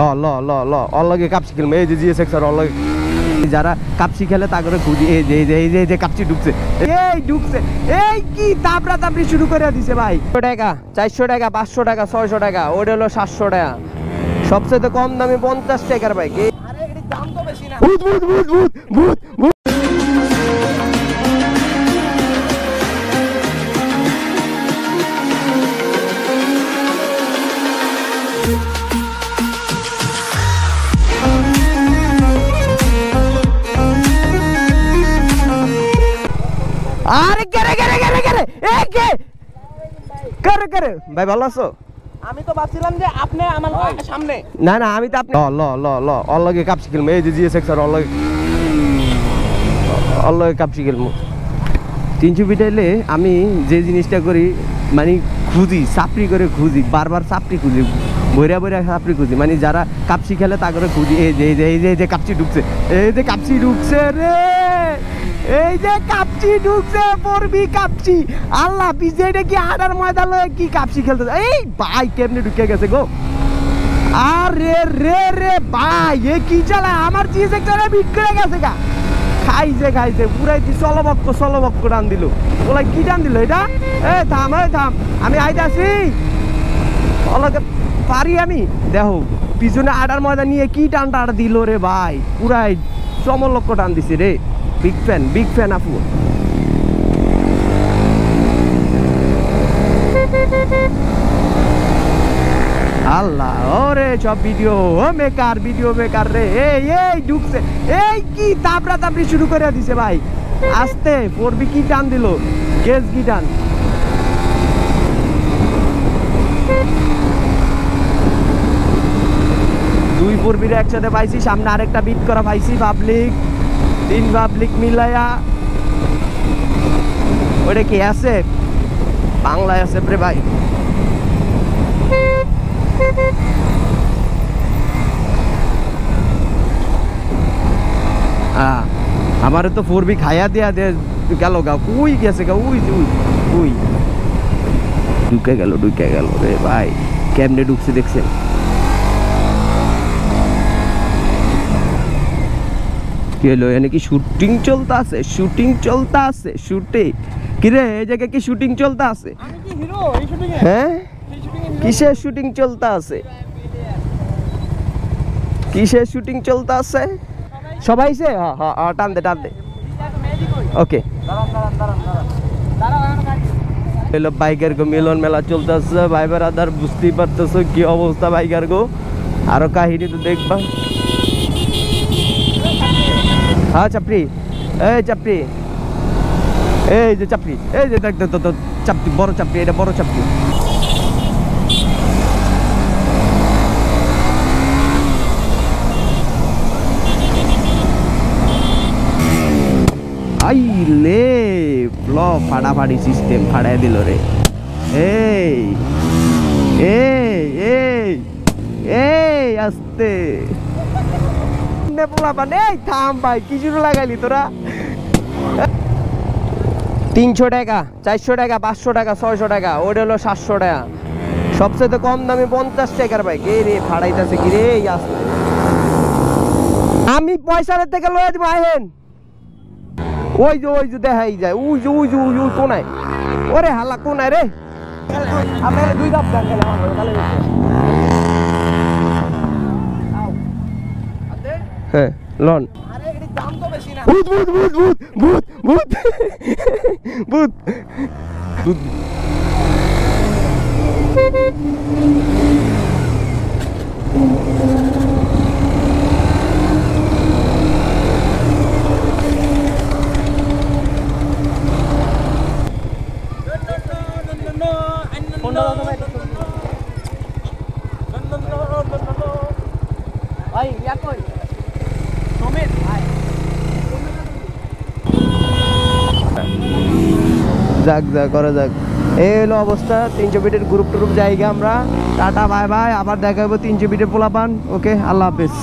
ল ল ল ল। অলগে কাপসি খেলব এই যে জিএস এক্সার অলগে যারা কাপসি খেলে তা করে খুঁজি। এই যে এই যে এই যে কাপসি ঢুকছে। এই ঢুকছে। এই কি তাপড়া তাপড়ি শুরু করে দিছে ভাই। টাকা চারশো টাকা পাঁচশো টাকা ছয়শো টাকা। ওটা হলো সাতশো টাকা। সবচেয়ে কম দামি পঞ্চাশ টাকার বাইক ভূত ভূত ভূত ভূত ভূত। আরে এ কে? করে করে ভাই ভালো আছো? আমি তো ভাবছিলাম যে আপনি আমার সামনে। না না আমি তো আপনি ল ল ল অল্লগে কাপসি খেলব এই যে জিএস এক্সার অল্লগে অল্লগে কাপসি খেলব তিনশো পিটাইলে আমি যে জিনিসটা করি মানে খুঁজি চাপড়ি করে খুঁজি বারবার চাপড়ি খুঁজি। বইরা বইরা চাপড়ি খুঁজি। মানে যারা কাপসি খেলে তা করে খুঁজি। এই যে এই যে এই যে কাপসি ঢুকছে। এই যে কাপসি ঢুকছে রে! এই যে কাপচি ঢুকছে, পড়বি কাপচি আল্লাহ, পিছে কি আডার ময়দা লয়ে কি কাপসি খেলতে এই ভাই কেমনে ঢুকে গেছে গো? আরে রে রে ভাই, এ কি চালায় আমার জিনিস একটা বিট করে গেছে গা। খাইছে খাইছে, পুরাই দি চলবক্ক চলবক্ক টান দিল। ওলাই কি টান দিল এটা? এ, থাম এ, থাম। আমি আইতাছি। অলকে পারি আমি? দেখো, পিছনে আডার ময়দা নিয়ে কি টান টান দিল রে ভাই? পুরাই চমলক্ক টান দিছে রে। বিগ ফ্যান বিগ ফ্যান আপু। আল্লাহ, ওরে সব ভিডিও ও মেকার ভিডিও মেকার রে। এই এই, ঢুকছে। এই, কি তাপড়া তাপড়ি শুরু করে দিছে ভাই। আস্তে, পড়বি কি টান দিল? গেস কি টান দুই পূর্বীর একসাথে পাইছি, সামনে আরেকটা বিট করা পাইছি পাবলিক তিন পাবলিক মিলাইয়া ওটা কি আছে? বাংলায় আছে রে ভাই। আমারে তো ফোরবি খাইয়া দিয়া দে, গেল গা, উই গেছে গা, উই উই উই। ঢুকে গেল ঢুকে গেল রে ভাই। কেমনে ঢুকছে দেখছেন? কি হলো? এনে কি শুটিং চলতে আছে? শুটিং চলতে আছে? শুটিং কিরে এই জায়গায় কি শুটিং চলতে আছে? হ্যাঁ? কিসের শুটিং চলতে আছে? কিসের শুটিং চলতে আছে? সবাই সে? হ্যাঁ হ্যাঁ টান দে টান দে ওকে হলো বাইকের গো মিলন মেলা চলতেছে ভাই বেড়াদার বুঝতেই পারতেছো কি অবস্থা বাইকের গো? আরও কাহিনী তো দেখবা। হ্যাঁ চাপড়ি। এই চাপড়ি। এই যে চাপড়ি। এই যে দেখ চাপড়ি, বড় চাপড়ি, এটা বড় চাপড়ি। আই লে ফ্ল ফাড়াফাড়ি সিস্টেম ফাড়াই দিল রে। এই এই এই এই, আস্তে। নে পোলাপান এই থাম ভাই কি শুরু লাগাইলি তোরা? তিনশো টাকা চারশো টাকা পাঁচশো টাকা ছয়শো টাকা ওটা হলো সাতশো টাকা। সবচেয়ে কম দামে পঞ্চাশ টাকার বাইক এই রে ফাড়াইতেছে কি রে? আমি পয়সার থেকে লয়ে দিব আহেন। ওই যে ওই যে দেখাই যায়। ওই যে ওই যে যে কোনায়। ওরে হালা কোনায় রে? আপনার দুই কাপ গান খেলে আমার ভালো হয়েছে হ্যাঁ লন। ভূত ভূত ভূত ভূত ভূত ভূত ভাই ভাই ইয়া কই সমিত ভাই যাক যাক, করা যাক। এই হলো অবস্থা, তিনশো ফিটের গ্রুপ টুরুপ জায়গা আমরা। টাটা, বাই বাই, আবার দেখা হব তিনশো ফিটের পোলাপান। ওকে, আল্লাহ হাফিজ।